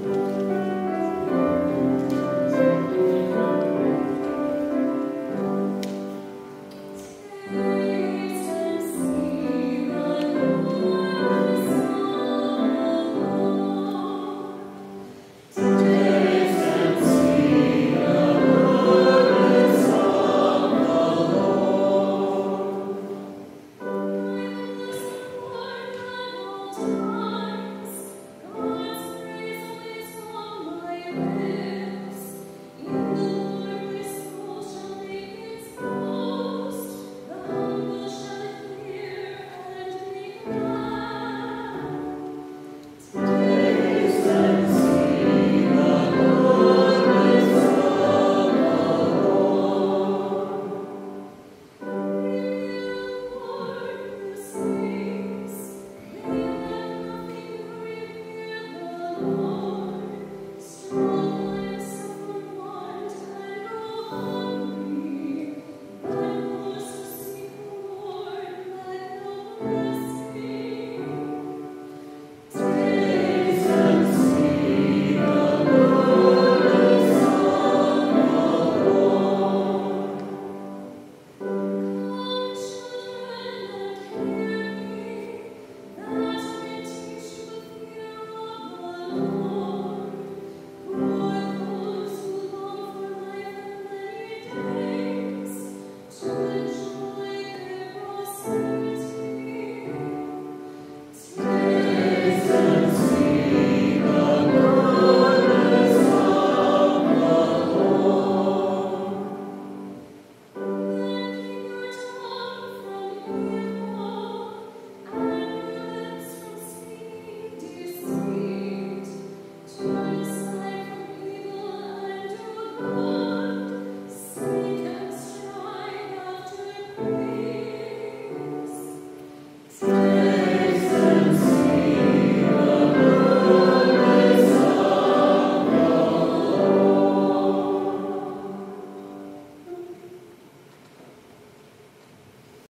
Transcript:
you.